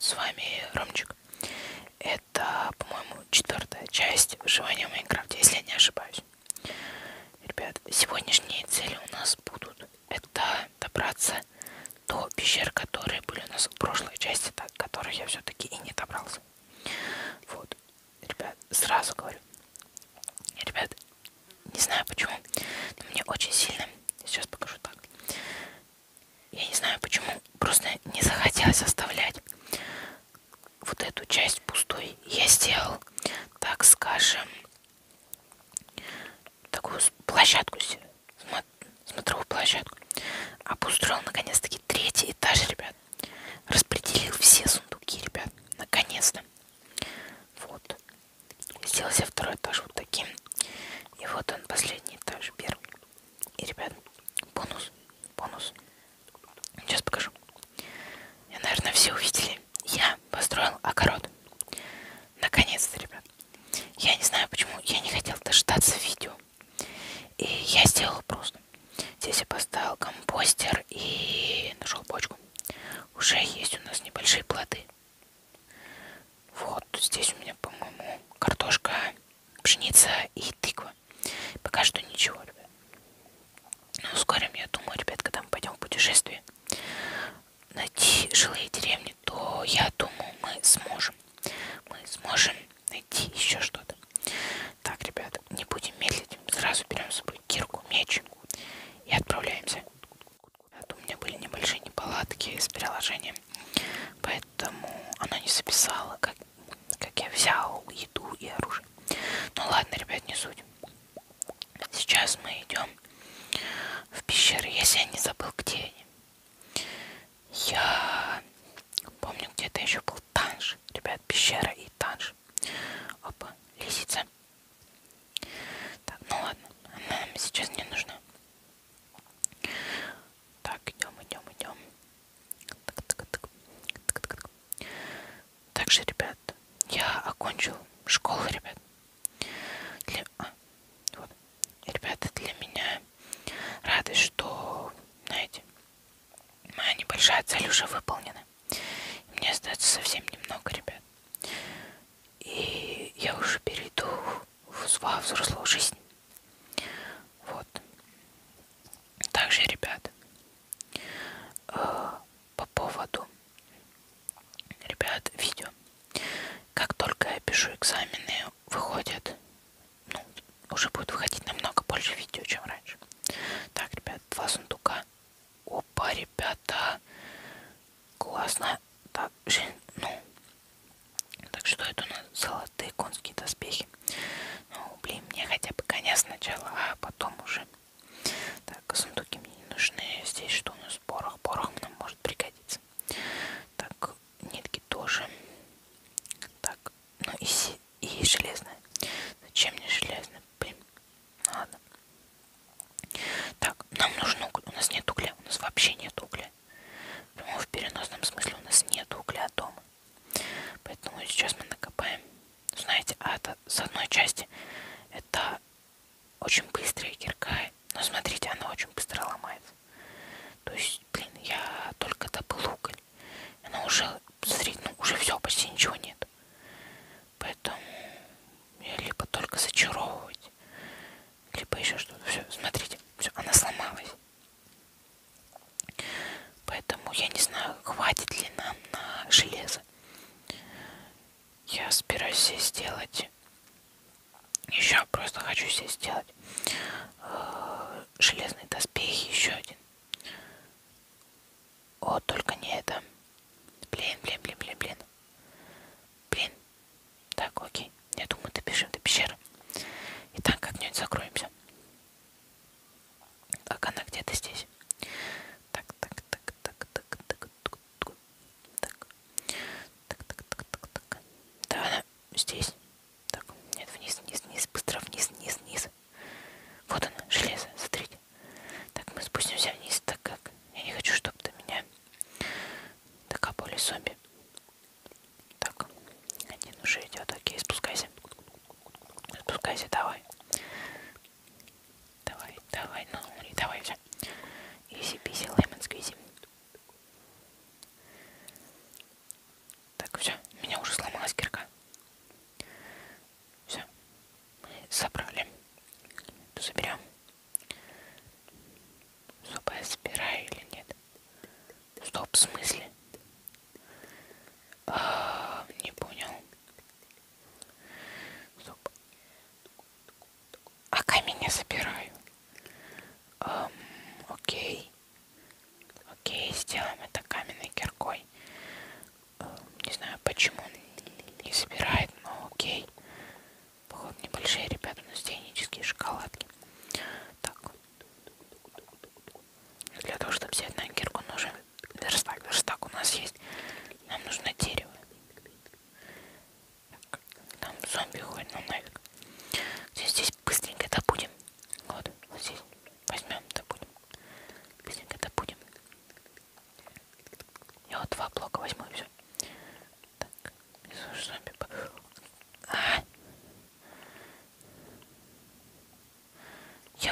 вот с вами Ромчик. Это, по-моему, четвертая часть выживания в Майнкрафте, если я не ошибаюсь. Ребят, сегодняшние цели у нас будут это добраться до пещер, которые были у нас в прошлой части, так, которых я все-таки и не добрался. Вот, ребят, сразу говорю. Ребят, не знаю почему, но мне очень сильно, сейчас покажу так, я не знаю почему, просто не захотелось оставлять что я сделал, так скажем, такую площадку, смотровую площадку. Обустроил наконец-таки третий этаж, ребят. Распределил все сундуки, ребят. Наконец-то. Вот. Сделал себе второй этаж вот таким. И вот он, последний этаж, первый. И, ребят, бонус, бонус. Сейчас покажу. Я, наверное, все увидел. публиковаться видео. И я сделал просто. Здесь я поставил компостер суть. Сейчас мы идем в пещеру, если я не забыл, где они. Я разочарован.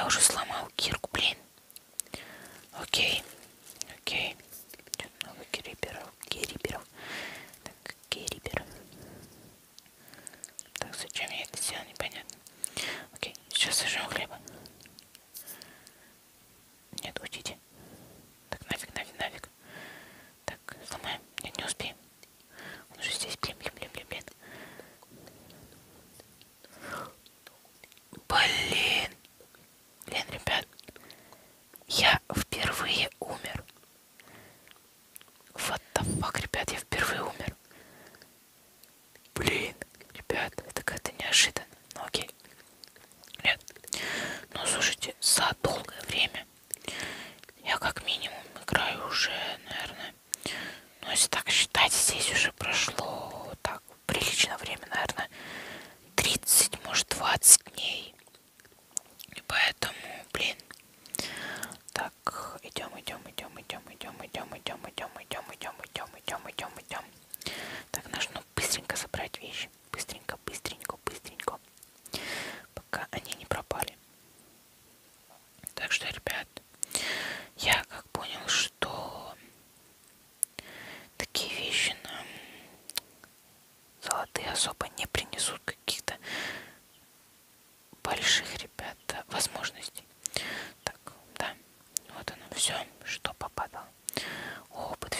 тоже сломал.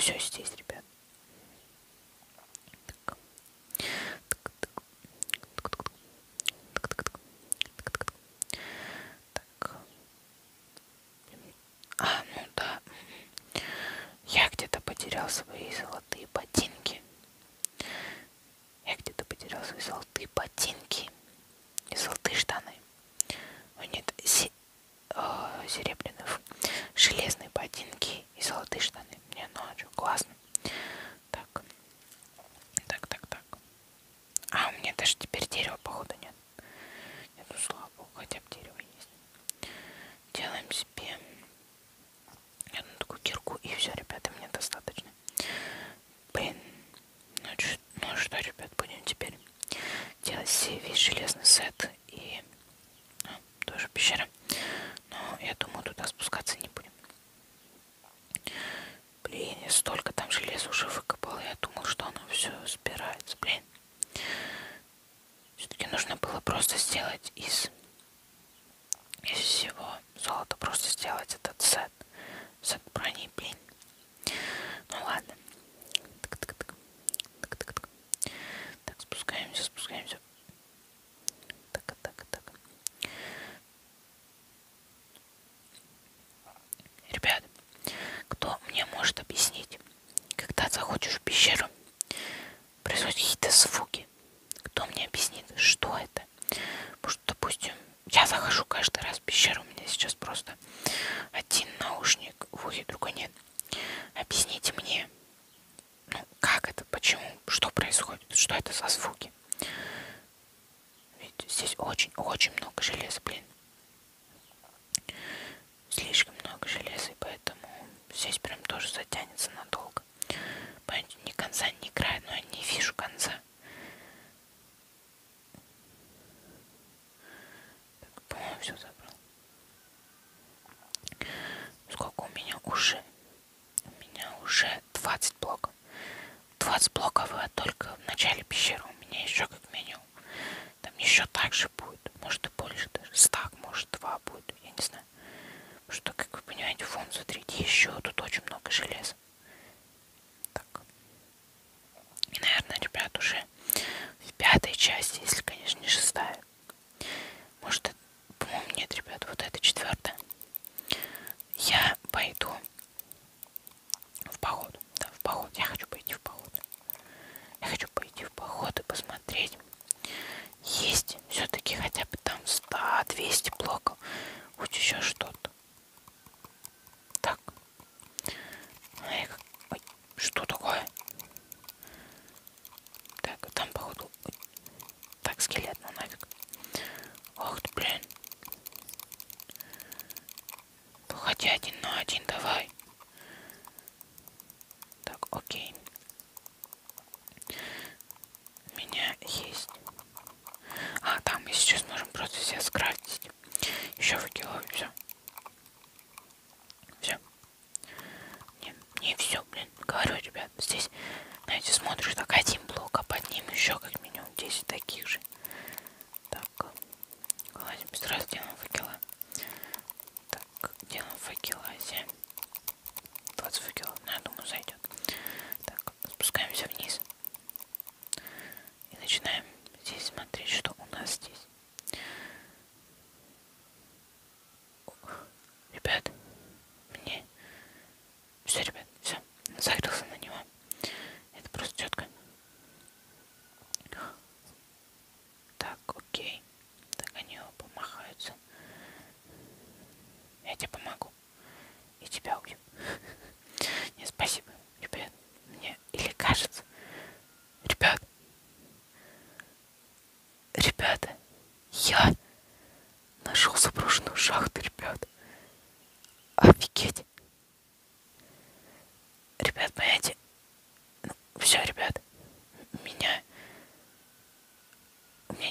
Все здесь, ребят. Так. Так. А, ну да. Я где-то потерял свои золотые ботинки. Я где-то потерял свои золотые ботинки и золотые штаны. О, нет, си э, серебряные, железные ботинки и золотые штаны. Не, ну а что, классно. Так. Так, так, так. А, у меня даже теперь дерева, походу, нет. Нет, ну слава богу, хотя бы дерево есть. Делаем себе одну такую кирку, и все, ребята, мне достаточно. Блин, ну, ч- ну что, ребят, будем теперь делать себе весь железный сет и а, тоже пещера. Но я думаю, туда спускаться не будем. Блин, я столько там железа уже выкопал. Я думал, что оно все собирается. Блин. Все-таки нужно было просто сделать из, из всего золота. Просто сделать этот сет. Сет брони, блин. Ну ладно. Так-так-так. Так-так-так. Так, спускаемся, спускаемся. Так, так, так. Ребят, кто мне может объяснить, когда заходишь в пещеру, происходят какие-то звуки? Кто мне объяснит, что это? Потому что, допустим, я захожу каждый раз в пещеру, у меня сейчас просто один наушник в ухе, другой нет. Объясните мне, ну, как это, почему, что происходит, что это за звуки? Ведь здесь очень-очень много железа, блин. Слишком много железа, и поэтому здесь прям тоже затянется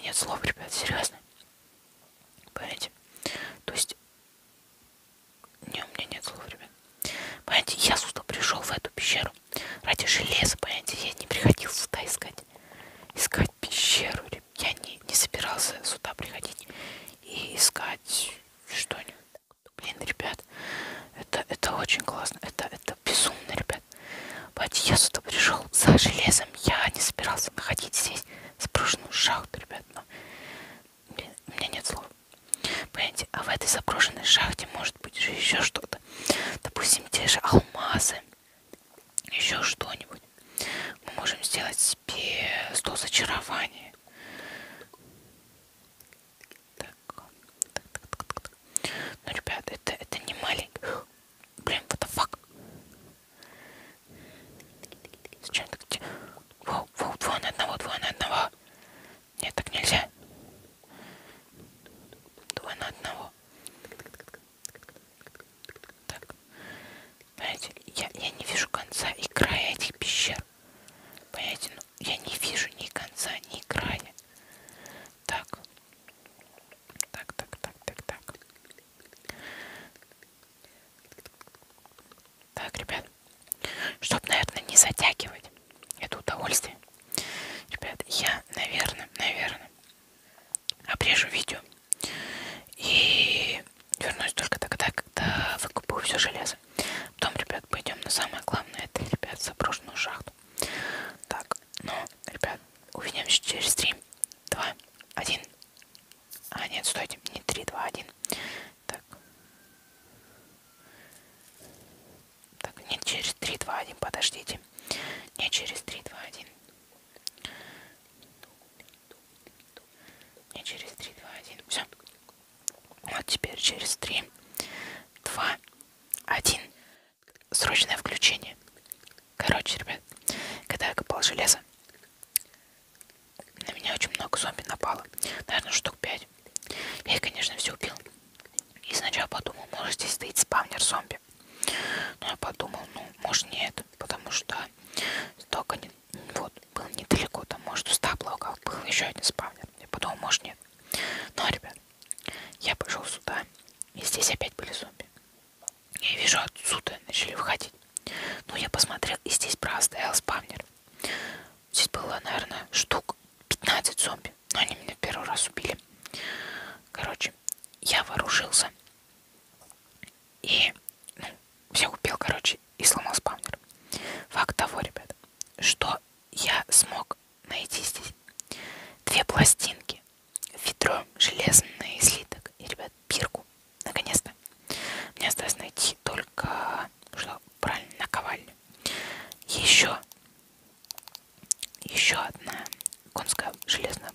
нет слов, ребят, серьезно. Понимаете? алмазы, еще что-нибудь. Мы можем сделать себе стол зачарований Я вижу, отсюда начали выходить. Ну, я посмотрел, и здесь правда стоял спавнер. Здесь было, наверное, штук 15 зомби. Но они меня в первый раз убили. Короче, я вооружился. И ну, всех убил, короче, и сломал спавнер. Факт того, ребят, что я смог найти здесь две пластинки, ведро железный слиток и, ребят, пирку. Наконец-то. Мне осталось найти а, что правильно Коваль Еще еще одна конская железная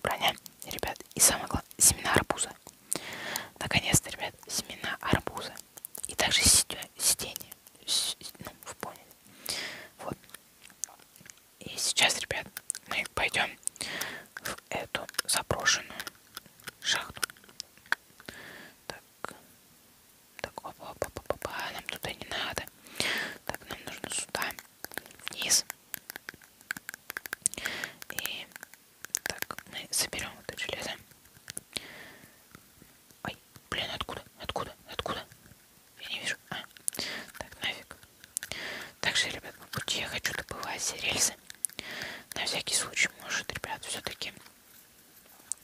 Короче, я хочу добывать рельсы. На всякий случай, может, ребят, все-таки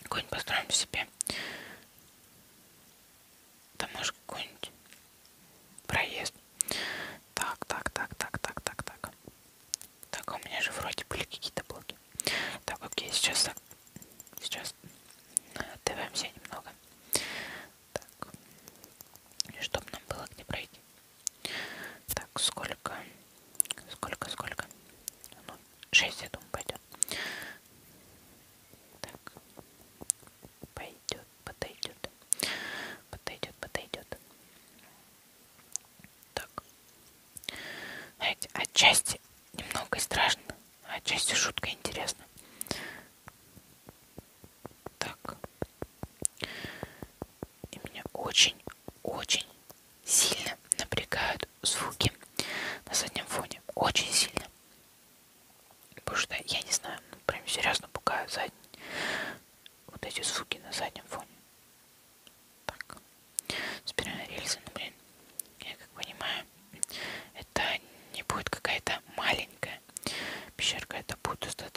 какой-нибудь построим себе. Там может какой-нибудь Часть шутка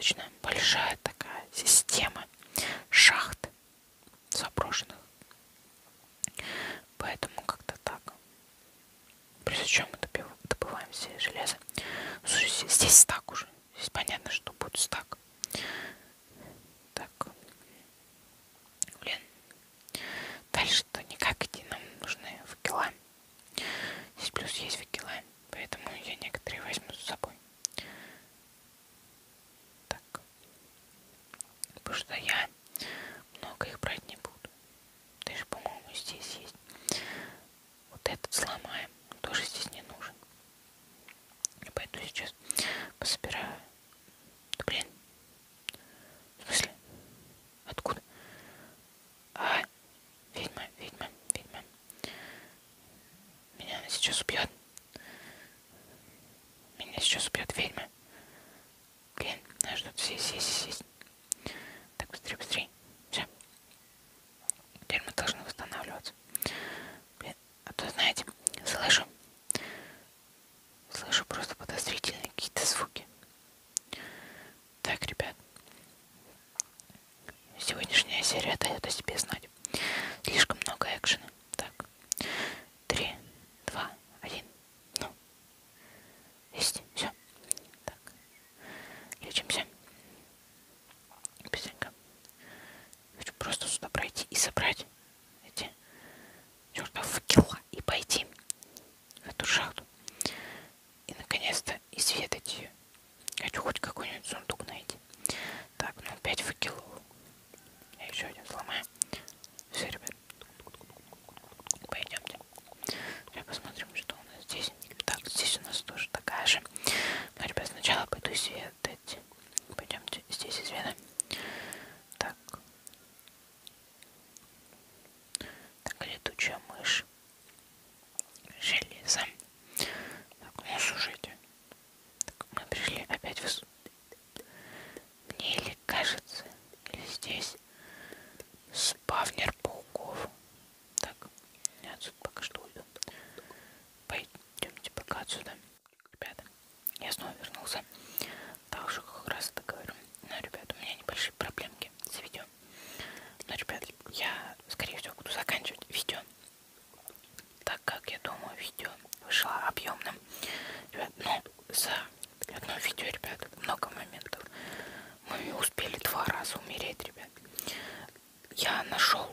достаточно большая такая система шахт заброшенных. Поэтому как-то так. Причем серия дает о себе знать. я нашел.